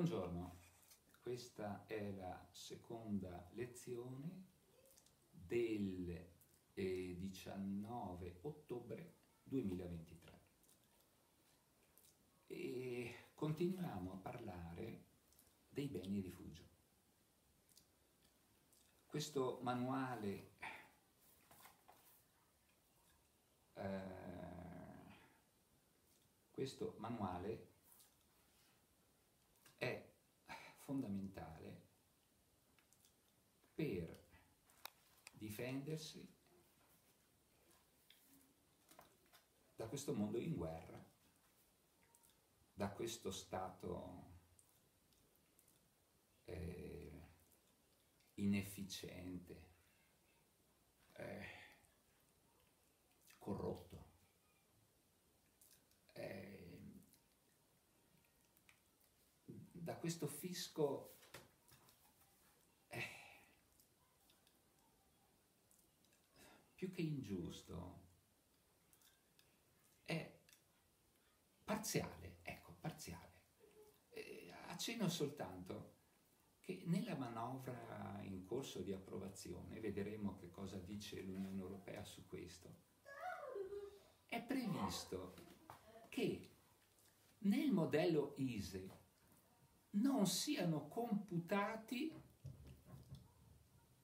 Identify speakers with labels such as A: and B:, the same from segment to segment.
A: Buongiorno, questa è la seconda lezione del eh, 19 ottobre 2023 e continuiamo a parlare dei beni rifugio. Questo manuale eh, questo manuale è fondamentale per difendersi da questo mondo in guerra, da questo stato eh, inefficiente, eh, corrotto. Eh, da questo fisco eh, più che ingiusto è parziale, ecco, parziale. Eh, accenno soltanto che nella manovra in corso di approvazione, vedremo che cosa dice l'Unione Europea su questo, è previsto che nel modello ISE non siano computati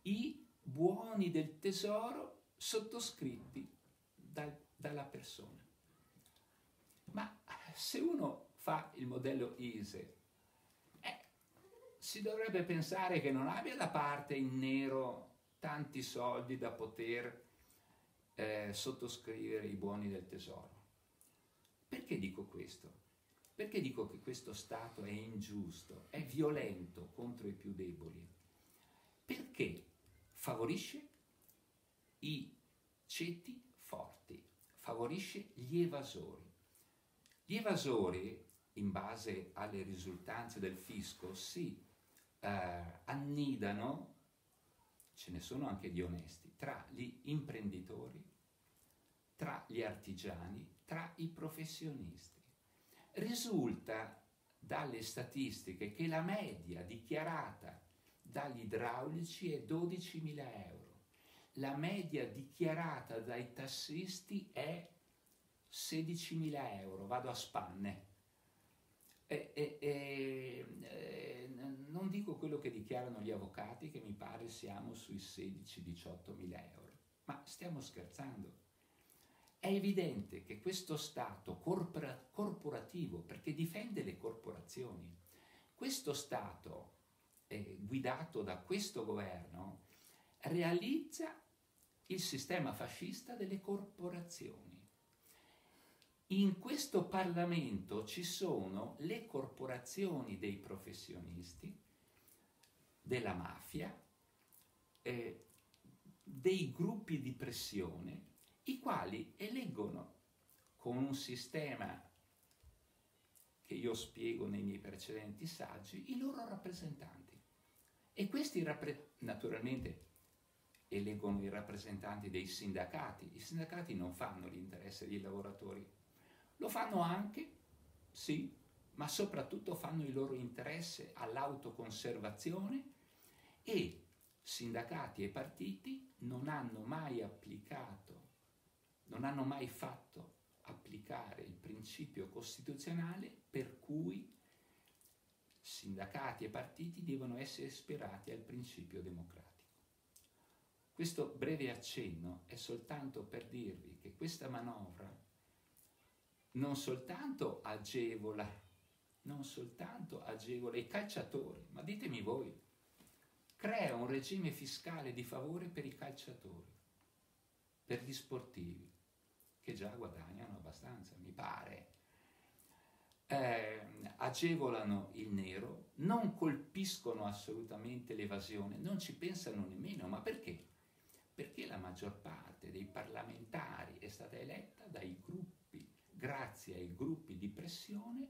A: i buoni del tesoro sottoscritti dal, dalla persona. Ma se uno fa il modello ISE, eh, si dovrebbe pensare che non abbia da parte in nero tanti soldi da poter eh, sottoscrivere i buoni del tesoro. Perché dico questo? Perché dico che questo Stato è ingiusto, è violento contro i più deboli? Perché favorisce i ceti forti, favorisce gli evasori. Gli evasori, in base alle risultanze del fisco, si eh, annidano, ce ne sono anche di onesti, tra gli imprenditori, tra gli artigiani, tra i professionisti risulta dalle statistiche che la media dichiarata dagli idraulici è 12.000 euro, la media dichiarata dai tassisti è 16.000 euro, vado a spanne. E, e, e, non dico quello che dichiarano gli avvocati, che mi pare siamo sui 16-18.000 euro, ma stiamo scherzando. È evidente che questo Stato corpora- corporativo, perché difende le corporazioni, questo Stato eh, guidato da questo governo realizza il sistema fascista delle corporazioni. In questo Parlamento ci sono le corporazioni dei professionisti, della mafia, eh, dei gruppi di pressione i quali eleggono con un sistema che io spiego nei miei precedenti saggi, i loro rappresentanti. E questi rappre- naturalmente eleggono i rappresentanti dei sindacati. I sindacati non fanno l'interesse dei lavoratori, lo fanno anche, sì, ma soprattutto fanno il loro interesse all'autoconservazione e sindacati e partiti non hanno mai applicato non hanno mai fatto applicare il principio costituzionale per cui sindacati e partiti devono essere ispirati al principio democratico. Questo breve accenno è soltanto per dirvi che questa manovra non soltanto agevola, non soltanto agevola i calciatori, ma ditemi voi, crea un regime fiscale di favore per i calciatori, per gli sportivi, che già guadagnano abbastanza, mi pare. Eh, agevolano il nero, non colpiscono assolutamente l'evasione, non ci pensano nemmeno, ma perché? Perché la maggior parte dei parlamentari è stata eletta dai gruppi, grazie ai gruppi di pressione,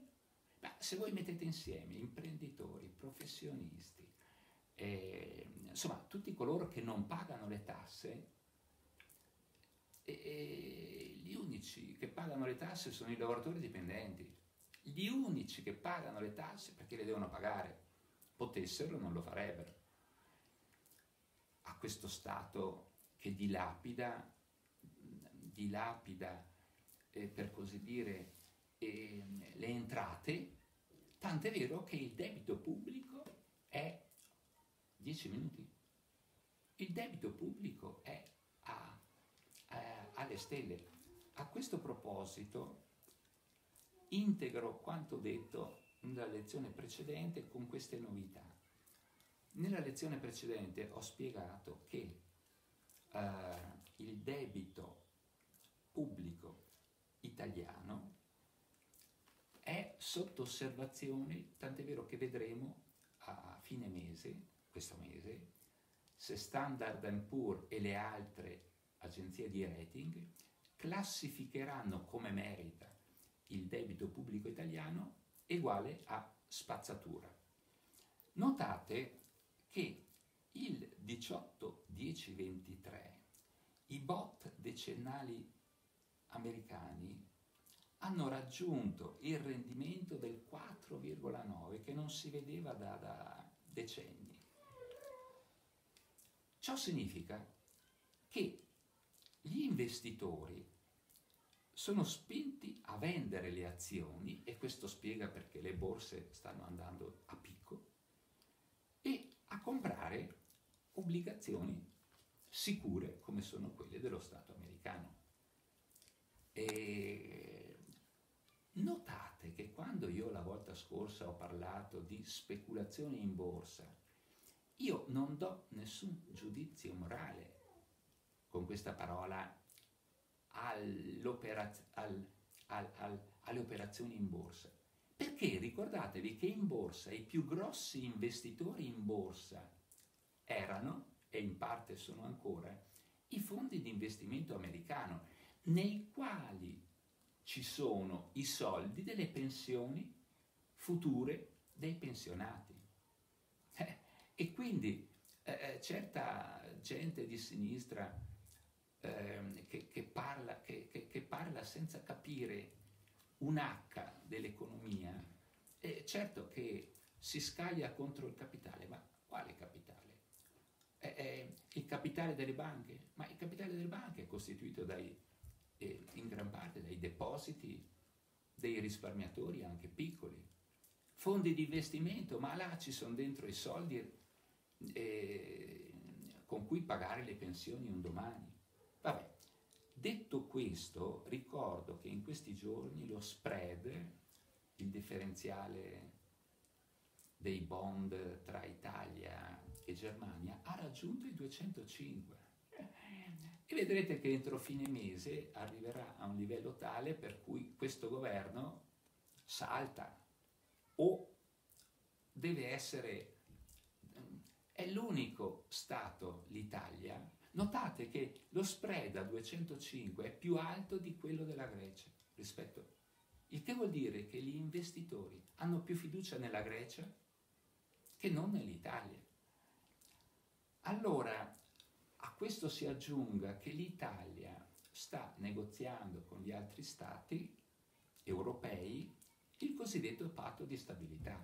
A: ma se voi mettete insieme imprenditori, professionisti, eh, insomma tutti coloro che non pagano le tasse, e, e gli unici che pagano le tasse sono i lavoratori dipendenti. gli unici che pagano le tasse perché le devono pagare, potessero non lo farebbero. A questo Stato che dilapida, dilapida eh, per così dire, eh, le entrate, tant'è vero che il debito pubblico è 10 minuti. Il debito pubblico è a, a, alle stelle. A questo proposito integro quanto detto nella lezione precedente con queste novità. Nella lezione precedente ho spiegato che eh, il debito pubblico italiano è sotto osservazione, tant'è vero che vedremo a fine mese, questo mese, se Standard Poor's e le altre agenzie di rating classificheranno come merita il debito pubblico italiano uguale a spazzatura. Notate che il 18-10-23 i bot decennali americani hanno raggiunto il rendimento del 4,9 che non si vedeva da, da decenni. Ciò significa che gli investitori sono spinti a vendere le azioni, e questo spiega perché le borse stanno andando a picco, e a comprare obbligazioni sicure come sono quelle dello Stato americano. E notate che quando io la volta scorsa ho parlato di speculazioni in borsa, io non do nessun giudizio morale con questa parola al, al, al, alle operazioni in borsa. Perché ricordatevi che in borsa i più grossi investitori in borsa erano, e in parte sono ancora, i fondi di investimento americano, nei quali ci sono i soldi delle pensioni future dei pensionati. Eh, e quindi eh, eh certa gente di sinistra eh, che, che, parla, che, che, parla, senza capire un H dell'economia, è certo che si scaglia contro il capitale, ma quale capitale? È, è il capitale delle banche, ma il capitale delle banche è costituito dai, eh, in gran parte dai depositi dei risparmiatori anche piccoli, fondi di investimento, ma là ci sono dentro i soldi eh, con cui pagare le pensioni un domani. Vabbè, detto questo, ricordo che in questi giorni lo spread, il differenziale dei bond tra Italia e Germania, ha raggiunto i 205. E vedrete che entro fine mese arriverà a un livello tale per cui questo governo salta o deve essere... È l'unico Stato, l'Italia, Notate che lo spread a 205 è più alto di quello della Grecia rispetto. Il che vuol dire che gli investitori hanno più fiducia nella Grecia che non nell'Italia. Allora, a questo si aggiunga che l'Italia sta negoziando con gli altri stati europei il cosiddetto patto di stabilità.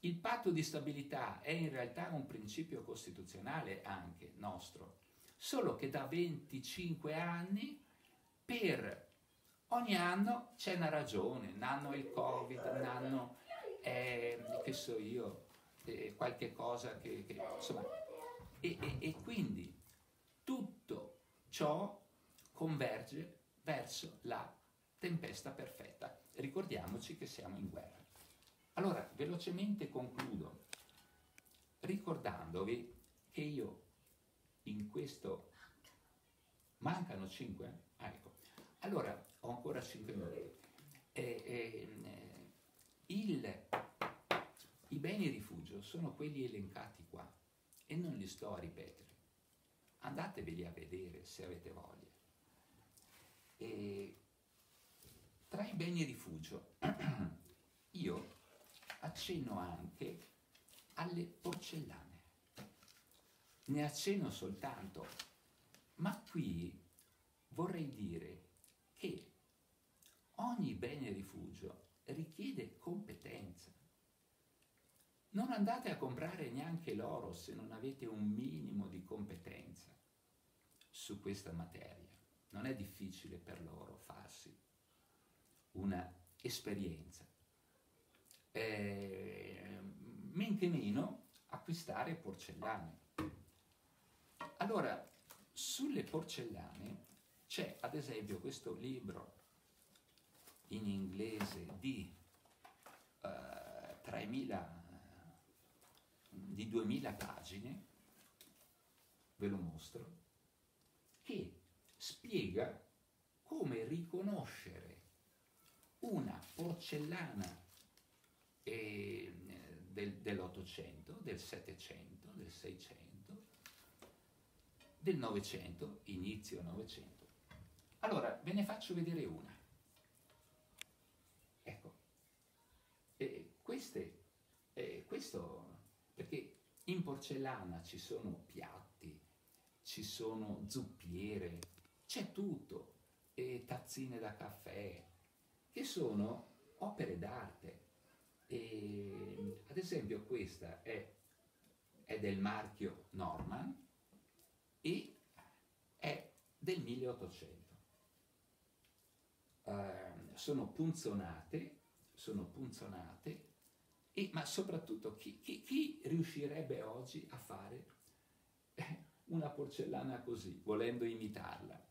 A: Il patto di stabilità è in realtà un principio costituzionale anche nostro, solo che da 25 anni per ogni anno c'è una ragione, un anno è il Covid, un anno è, che so io, eh, qualche cosa che, che insomma, e, e, e quindi tutto ciò converge verso la tempesta perfetta. Ricordiamoci che siamo in guerra. Allora, velocemente concludo ricordandovi che io in questo... Mancano 5? Ah, ecco. Allora, ho ancora 5 minuti. Eh, eh, il, I beni rifugio sono quelli elencati qua e non li sto a ripetere. Andateveli a vedere se avete voglia. E tra i beni rifugio io accenno anche alle porcellane ne accenno soltanto, ma qui vorrei dire che ogni bene rifugio richiede competenza. Non andate a comprare neanche l'oro se non avete un minimo di competenza su questa materia. Non è difficile per loro farsi una esperienza. Eh, men che meno acquistare porcellane. Allora, sulle porcellane c'è ad esempio questo libro in inglese di uh, eh, 3000 di 2000 pagine, ve lo mostro, che spiega come riconoscere una porcellana eh, del, dell'Ottocento, del Settecento, del Seicento, del Novecento, inizio Novecento. Allora, ve ne faccio vedere una. Ecco, e queste, eh, questo, perché in porcellana ci sono piatti, ci sono zuppiere, c'è tutto, e tazzine da caffè, che sono opere d'arte. E, ad esempio questa è, è del marchio Norman e è del 1800. Uh, ehm, sono punzonate, sono punzonate, e, ma soprattutto chi, chi, chi, riuscirebbe oggi a fare una porcellana così, volendo imitarla?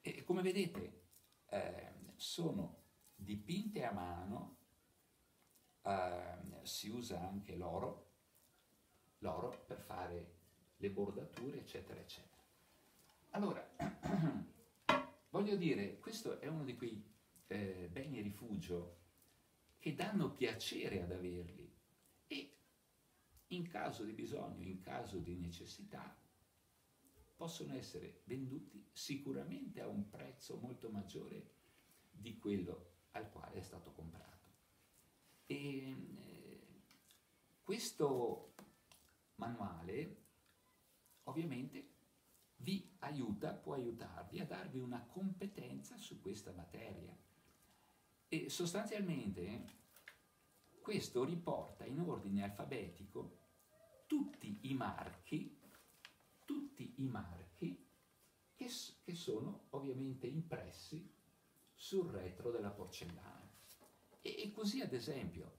A: E come vedete, eh, sono dipinte a mano, eh, si usa anche l'oro, l'oro per fare le bordature, eccetera, eccetera. Allora, voglio dire, questo è uno di quei eh, beni rifugio che danno piacere ad averli e in caso di bisogno, in caso di necessità, possono essere venduti sicuramente a un prezzo molto maggiore di quello al quale è stato comprato. E eh, questo manuale ovviamente vi aiuta, può aiutarvi a darvi una competenza su questa materia. E sostanzialmente questo riporta in ordine alfabetico tutti i marchi, tutti i marchi che, che sono ovviamente impressi sul retro della porcellana. E, e così ad esempio,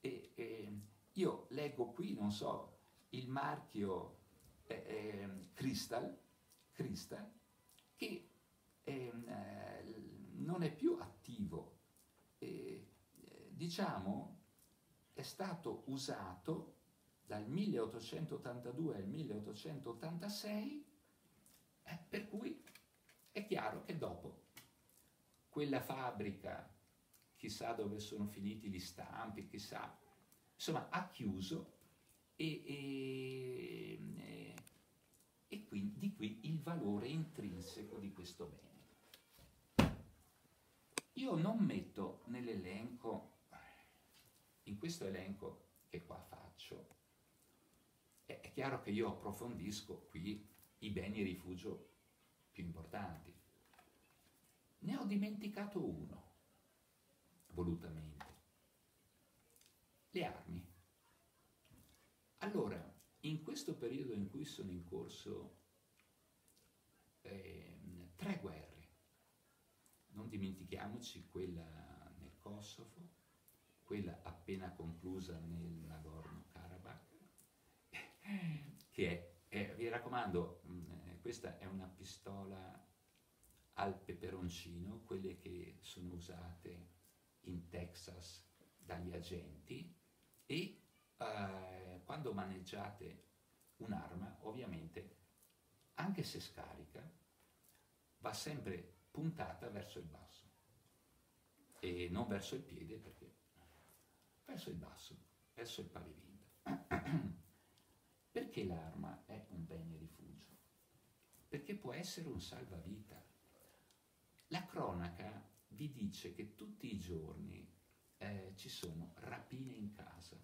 A: e, e io leggo qui, non so, il marchio eh, Crystal, Crystal che ehm, eh, non è più attivo, eh, diciamo è stato usato dal 1882 al 1886, eh, per cui è chiaro che dopo quella fabbrica, chissà dove sono finiti gli stampi, chissà, insomma ha chiuso e, e, e, e quindi di qui il valore intrinseco di questo bene. Io non metto nell'elenco, in questo elenco che qua faccio, è chiaro che io approfondisco qui i beni rifugio più importanti. Ne ho dimenticato uno, volutamente. Le armi. Allora, in questo periodo in cui sono in corso eh, tre guerre, non dimentichiamoci quella nel Kosovo, quella appena conclusa nel Nagorno-Karabakh, che è, è, vi raccomando, mh, eh, questa è una pistola al peperoncino, quelle che sono usate in Texas dagli agenti e eh, quando maneggiate un'arma, ovviamente, anche se scarica, va sempre puntata verso il basso e non verso il piede perché verso il basso, verso il pavimento. perché l'arma è un bene rifugio? Perché può essere un salvavita la cronaca vi dice che tutti i giorni eh, ci sono rapine in casa,